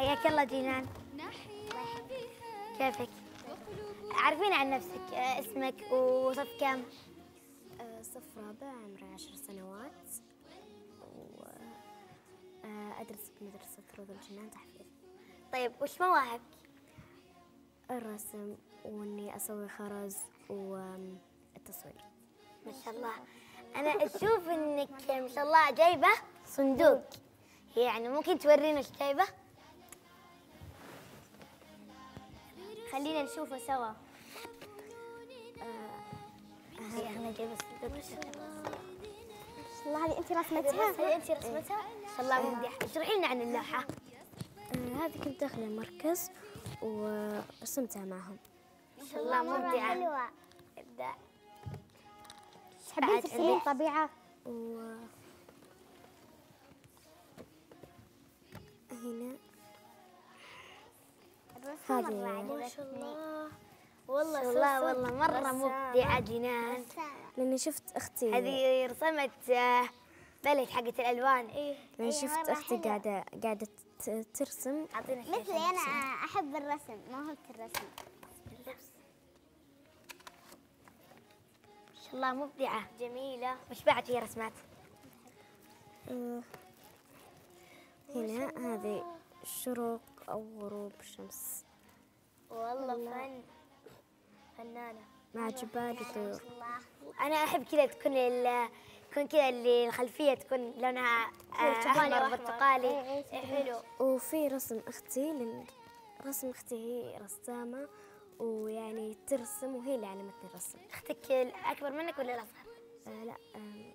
حياك الله جينان كيفك؟ عارفين عن نفسك اسمك وصف كم؟ صف رابع عمري عشر سنوات وأدرس بمدرسة روض الجنان تحفيظ طيب وش مواهبك؟ الرسم وإني أسوي خرز والتصوير ما شاء الله أنا أشوف إنك ما شاء الله جايبة صندوق يعني ممكن تورينا إيش جايبة؟ خلينا نشوفه سوا. أنا جايبة صندوق الله هذه انت رسمتها هذه انت رسمتها؟ ما شاء الله ممدح اشرحي لنا عن اللوحة. آه، هذه كنت داخلة المركز ورسمتها معهم. ما شاء الله مبدعة حلوة. إبداع. تحبين ترسمين؟ الطبيعة و هنا. هذه- مرة ما شاء الله. والله والله والله مرة مبدعة جنان لأني شفت أختي. هذه رسمت آه، بلد حقت الألوان. إيه لأني أي شفت أختي. قاعدة قاعدة ترسم. مثلي أنا أحب الرسم موهبة الرسم. ما شاء الله مبدعة. جميلة. وش بعد هي رسمات؟ آه، هنا هذه شروق. أو غروب شمس. والله فن. فنانة. مع جبال وطيور أنا أحب كذا تكون تكون كذا اللي الخلفية تكون لونها آه، أحمر برتقالي حلو. وفي رسم أختي لأن رسم أختي هي رسامة ويعني ترسم وهي اللي علمتني الرسم. أختك الأكبر منك ولا الأصغر؟ آه لا آم،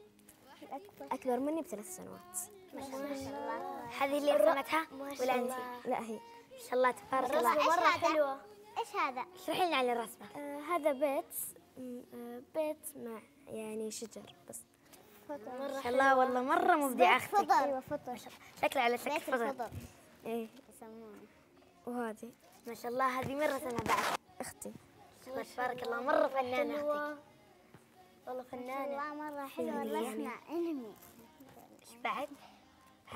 أكبر مني بثلاث سنوات. ما شاء الله هذه اللي رسمتها؟ ولا أنت؟ لا هي. ما شاء الله تبارك الله. إيش هذا؟ إيش هذا؟ اشرحي لنا عن الرسمة. آه هذا بيت آه بيت مع يعني شجر بس. ما شاء الله والله مرة مبدعة أختك. فضل أيوة فضل شكلها على شكل فضل. الفضل. إيه. يسمونه. وهذه. ما شاء الله هذه من رسمها بعد. أختي. ما شاء الله تبارك الله مرة فنانة أختك. والله فنانة. والله مرة حلوة الرسمة. إنمي. إيش بعد؟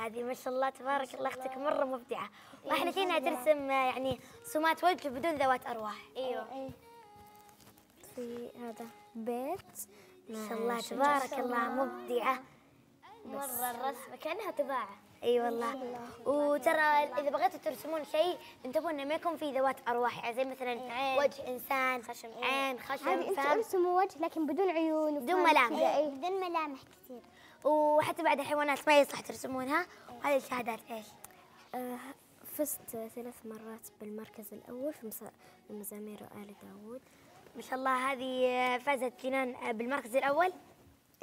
هذه ما شاء الله تبارك الله أختك مرة مبدعة. واحلى شيء انها ترسم يعني رسومات وجه بدون ذوات أرواح. أيوه. إيه. في هذا بيت. ما شاء الله تبارك الله مبدعة. مرة الرسمه كأنها طباعة. إي والله. وترى إذا بغيتوا ترسمون شيء انتبهوا إنه ما يكون فيه ذوات أرواح. يعني زي مثلا وجه. إنسان خشم عين خشم هذه انت فم. أرسموا وجه لكن بدون عيون بدون ملامح. إيه. بدون ملامح كثير. وحتى بعد الحيوانات ما يصلح ترسمونها. وهذه الشهادات إيش؟ آه فزت ثلاث مرات بالمركز الأول في مزامير آل داوود ما شاء الله هذه فازت جنان آه، بالمركز الأول؟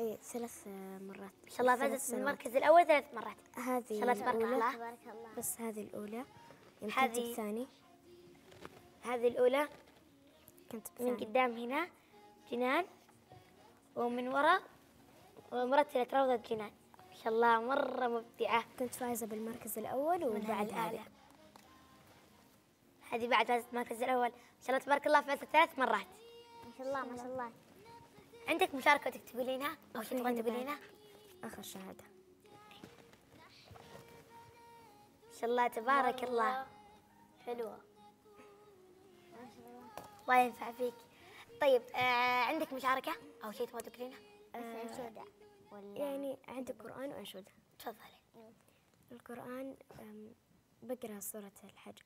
إيه ثلاث مرات. ما شاء الله فازت بالمركز الأول ثلاث مرات. هذه ما شاء الله تبارك الأولى. الله. تبارك الله بس هذه الأولى. يوم كنت هذه- بثاني هذه الأولى. كنت من بثاني قدام هنا جنان. ومن وراء مرتلة روضة جنان ما شاء الله مرة مبدعة. كنت فايزة بالمركز الأول وبعد هذه. هذه بعد فازت المركز الأول. ما شاء الله تبارك الله فازت ثلاث مرات. ما شاء الله ما شاء الله. عندك مشاركة ودك تقولينها؟ أو شيء تبغين تقولينها؟ آخر شهادة ما شاء الله تبارك الله. حلوة. الله. ينفع فيك. طيب آه عندك مشاركة؟ أو شيء تبغى تقولينه أنشودة ولا؟ يعني عندي قرآن وأنشودة تفضلي القرآن أم، بقرأ سورة الحج.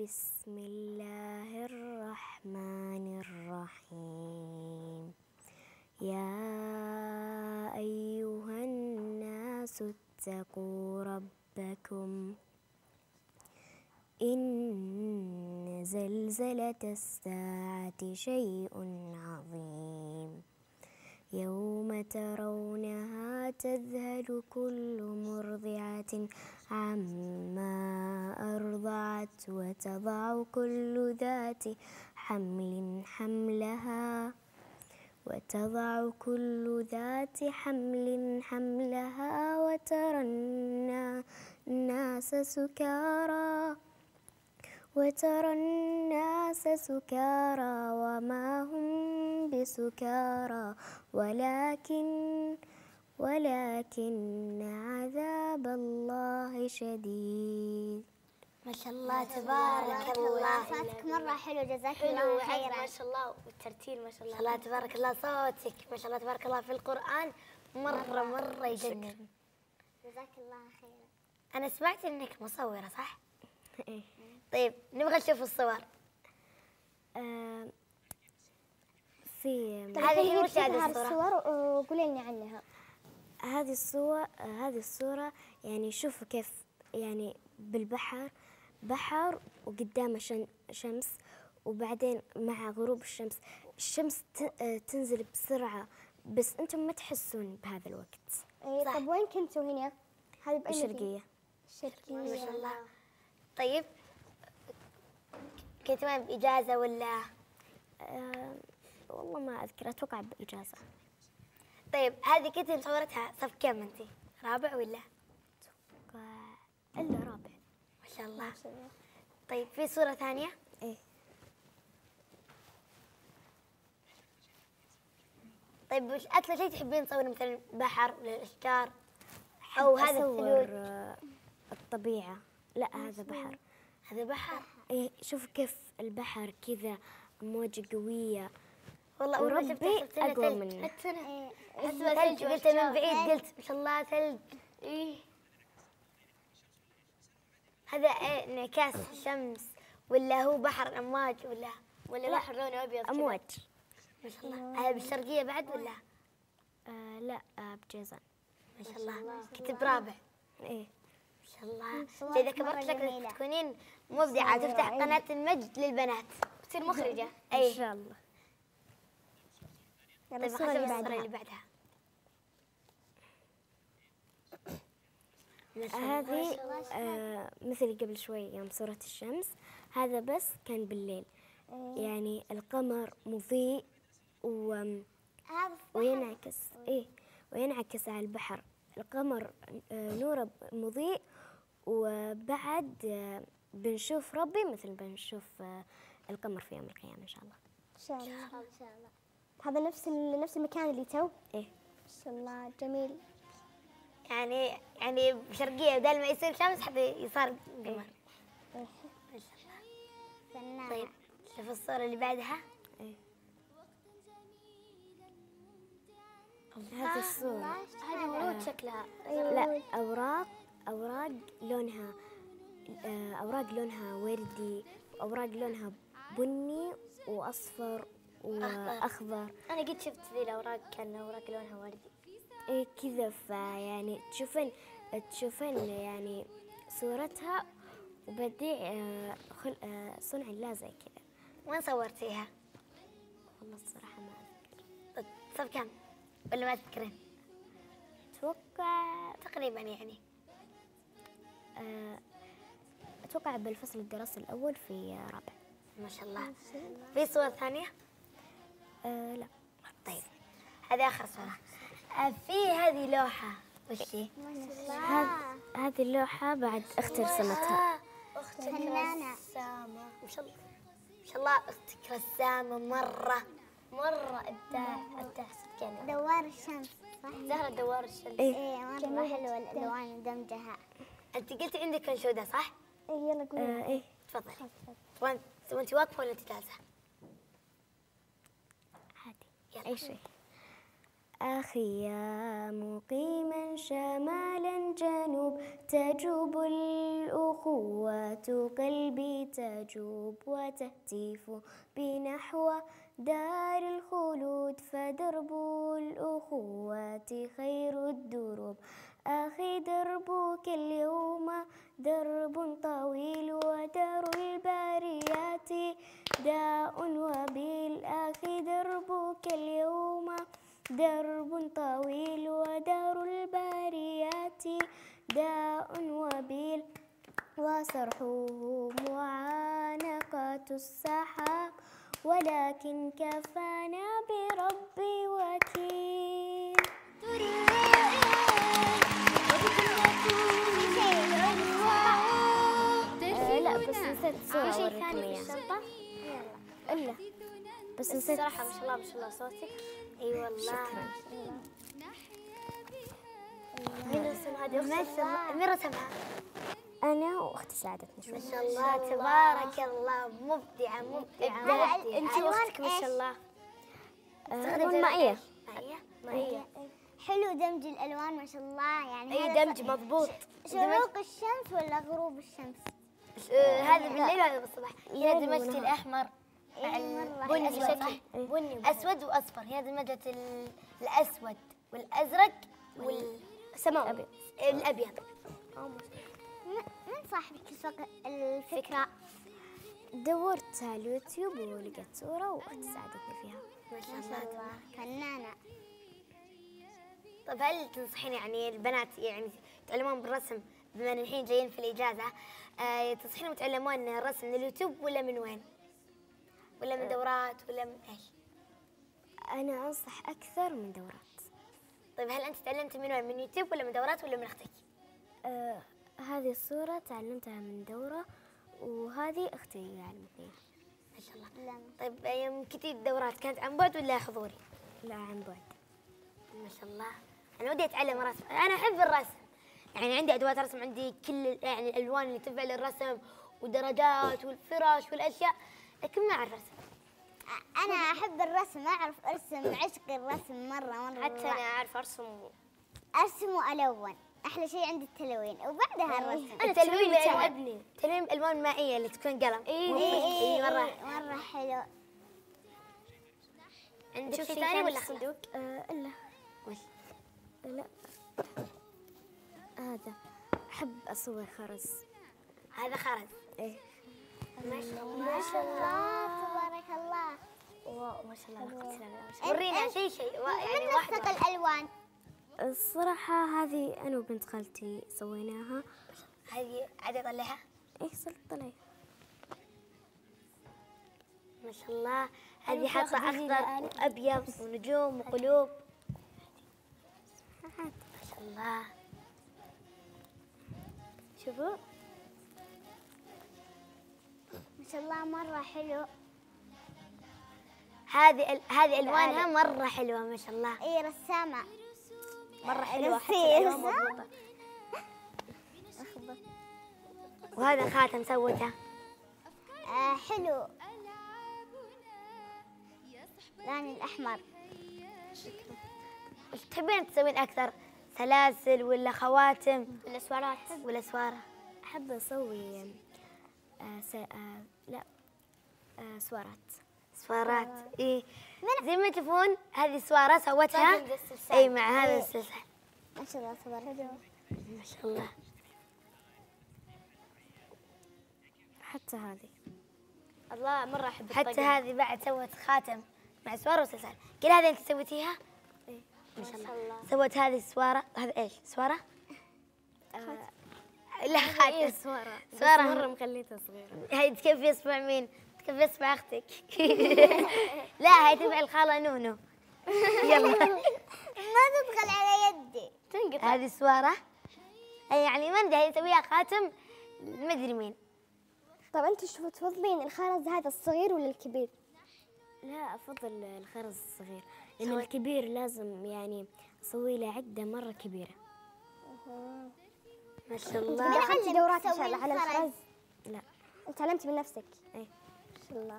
بسم الله الرحمن الرحيم. يا أيها الناس اتقوا ربكم. إن زلزلة الساعة شيء عظيم. يوم ترونها تذهل كل مرضعة عما أرضعت وتضع كل ذات حمل حملها وتضع كل ذات حمل حملها وترى النا- الناس سكارى وترى الناس سكارى وما هم بسكارى. ولكن ولكن عذاب الله شديد. شاء الله تبارك الله. صوتك مرة حلو جزاك الله وعز ما خيرا شاء الله والترتيل ما شاء الله. الله تبارك الله صوتك ما شاء الله تبارك الله في القرآن. مرة مرة يجنن جزاك الله خيرا. أنا سمعت إنك مصورة صح؟ إيه. طيب نبغى نشوف الصور. آه، في هذه هي وش هذه؟ الصور وقولي لنا عنها هذه الصورة هذه الصورة يعني شوفوا كيف يعني بالبحر بحر وقدامه شن- شمس وبعدين مع غروب الشمس الشمس تنزل بسرعة بس أنتم ما تحسون بهذا الوقت إيه طب وين كنتوا هنا؟ هذه بأي؟ الشرقية الشرقية ما شاء الله طيب كنت وين بإجازة ولا؟ آه والله ما أذكر أتوقع بإجازة. طيب هذه كنت مصورتها صف كم أنت؟ رابع ولا؟ أتوقع إلا رابع. ما شاء الله. طيب في صورة ثانية؟ إيه. طيب وش أكثر شيء تحبين تصورين؟ مثلا بحر ولا الأشجار؟ أو هذا الثلوج؟ الطبيعة. لا هذا بحر. هذا بحر؟ إيه شوف كيف البحر كذا أمواج قوية. والله أول ما شفتها أقوى ثلج. منه. حسيت إنها- إيه. ثلج قلت من بعيد قلت ما شاء الله ثلج. إيه. هذا إيه انعكاس الشمس ولا هو بحر أمواج ولا ولا لا، بحر لونه أبيض كذا؟ أمواج. ما شاء الله. هذا بالشرقية بعد ولا؟ آه لا آه بجيزان. ما شاء الله. كنت برابع إيه. ما شاء الله. إذا كبرت شكلك. تكونين مبدعة تفتح قناة المجد للبنات. تصير مخرجة. إن أي شاء الله. يلا طيب الصورة اللي الصورة اللي بعدها. بعدها. هذه آه مثل قبل شوي يوم صورة الشمس. هذا بس كان بالليل. يعني القمر مضيء و وينعكس. إيه وينعكس على البحر. القمر آه نوره مضيء. وبعد آه بنشوف ربي مثل بنشوف آه القمر في يوم القيامة إن شاء الله. إن شاء الله إن شاء الله. هذا نفس ال- نفس المكان اللي تو. إيه. ما شاء الله جميل. يعني يعني بشرقية بدل ما يصير شمس حتى صار قمر. ما شاء الله فنان. طيب شوف الصورة اللي بعدها. إيه. هذه الصورة. هذه ورود شكلها. لا أوراق أوراق لونها آه، أوراق لونها وردي أوراق لونها بني وأصفر وأخضر. أنا قد شفت ذي الأوراق كان أوراق لونها وردي إيه كذا. فيعني تشوفين تشوفين يعني صورتها وبديع آه، خل... آه، صنع الله زي كذا. وين صورتيها؟ والله الصراحة ما أذكر. صف كم؟ ولا ما تذكرين؟ أتوقع تقريبا يعني. آه، أتوقع بالفصل الدراسي الأول في رابع. ما شاء الله. في صور ثانية؟ آه، لا. طيب. هذه آخر صورة آه، في هذه لوحة. وش هي؟ هذ- هذه اللوحة بعد أختي رسمتها أختك فنانة. رسامة ما شاء الله. ما شاء الله أختك رسامة مرة. مرة. إبداع. إبداع. صدقني. دوار الشمس صح؟ زهرة دوار الشمس. إيه. إيه مرة حلوة الألوان ودمجها أنت قلتي عندك أنشودة صح؟ إيه يلا قولي. آه، إيه. تفضلي وأنت وأنت واقفة ولا أنت جالسة؟ أي شيء. أخي يا مقيما شمالا جنوب تجوب الأخوة قلبي تجوب وتهتف بنحو دار الخلود فدرب الأخوة خير الدروب. أخي دربك اليوم درب طويل ودار الباريات داء وبيل. أخي دربك اليوم درب طويل ودار الباريات داء وبيل وصرحه معانقة السحاب. ولكن كفانا بربي وكيل. لا بس نسيت صورة في شيء ثاني في. الشنطة؟ إلا بس نسيت. الصراحة ما شاء الله ما شاء الله صوتك. أي والله. شكراً. مين رسم هذه؟ مين رسمها؟ أنا وأختي ساعدتني شوي ما شاء الله تبارك الله. مبدعة مبدعة مبدعة. أنت وأختك ما شاء الله. ألوان مائية مائية مائية حلو دمج الألوان ما شاء الله. يعني أي دمج مضبوط. شروق الشمس ولا غروب الشمس؟ آه، هذا بالليل وهذا بالصباح؟ هنا ليل دمجت ونهار. الأحمر. مع إيه، البني. شكل بني أسود وأصفر. هنا دمجت ال- الأسود والأزرق والسماوي الأبيض. م- من صاحبك الفكرة؟ دورت على اليوتيوب ولقيت صورة وأختي ساعدتني فيها. ما شاء الله. فنانة. طيب هل تنصحين يعني البنات يعني يتعلمون بالرسم بما إن الحين جايين في الإجازة؟ آه تنصحينهم يتعلمون الرسم من اليوتيوب ولا من وين؟ ولا من دورات ولا من إيش؟ أنا أنصح أكثر من دورات. طيب هل أنت تعلمتي من وين؟ من يوتيوب ولا من دورات ولا من أختك؟ آه هذه الصورة تعلمتها من دورة وهذه أختي علمتني ما شاء الله. لا طيب يوم كنتي الدورات كانت عن بعد ولا حضوري؟ لا عن بعد. ما شاء الله. أنا ودي أتعلم الرسم أنا أحب الرسم. يعني عندي أدوات رسم عندي كل يعني الألوان اللي تنفع للرسم ودرجات والفرش والأشياء. لكن ما أعرف ارسم أنا أحب الرسم أعرف أرسم عشق الرسم مرة مرة حتى أنا أعرف ارسم أرسم وألون أحلى شيء عندي التلوين. وبعدها الرسم. أنا تلوين بالالوان تلوين بالالوان مائية اللي تكون قلم. إيه إيه، مرة. مرة حلو. عندك شيء ثاني ولا خلاص؟ آه وش؟ لا. هذا. أحب أصور خرز. هذا خرز. إيه. ما شاء الله ما شاء الله تبارك الله واو ما شاء الله ما. ورينا شيء شيء يعني من نسق. الألوان الصراحة هذه أنا وبنت خالتي سويناها. هذه عادي اطلعها إيه صرت طلعي. ما شاء الله. هذه حاطة أخضر وابيض ونجوم وقلوب. ما شاء الله. شوفوا. ما شاء الله مرة حلو. هذه هذه ألوانها مرة حلوة ما شاء الله. إيه رسامة. مرة حلوة حتى مضبوطة. وهذا خاتم سوته آه حلو. لون الأحمر. وش تحبين تسوين أكثر؟ سلاسل ولا خواتم؟ ولا سوارات ولا أحب أسوي. آه لا. آه سوارات. سوارات. اي زي ما تشوفون هذه سواره سوتها. اي مع هذا السلسل ما شاء الله تبارك الله. ما شاء الله. حتى هذه. الله مرة أحب حتى هذه بعد سوت خاتم مع سوارة وسلسل كل هذه أنت سويتيها؟ إيه ما شاء الله. سوت هذه السوارة. هذا إيش؟ سوارة؟ آه لا خاتم سوارة سوارة. مرة مخليتها صغيرة. هاي تكفي اصبع مين؟ تكفي اصبع أختك. لا هاي تبع الخالة نونو. يلا. ما تدخل على يدي. تنقطع. هذه أي يعني ما ادري هي تسويها خاتم. ما أدري مين. طب أنت شو تفضلين الخرز هذا الصغير ولا الكبير؟ لا أفضل الخرز الصغير. لأن الكبير لازم يعني أسوي له عقدة مرة كبيرة. ما شاء الله. دخلتي دورات إن شاء الله على الخرز لا. انت تعلمتي من نفسك. إيه. ما شاء الله.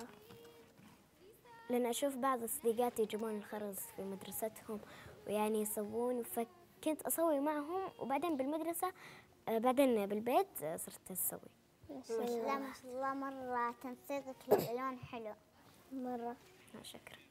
لأن أشوف بعض صديقاتي يجيبون الخرز في مدرستهم ويعني يسوون فكنت أسوي معهم وبعدين بالمدرسة آه، بعدين بالبيت آه، صرت أسوي. ما شاء الله. ما شاء الله مرة. تنسيقك للألوان حلو. مرة. آه، شكرا.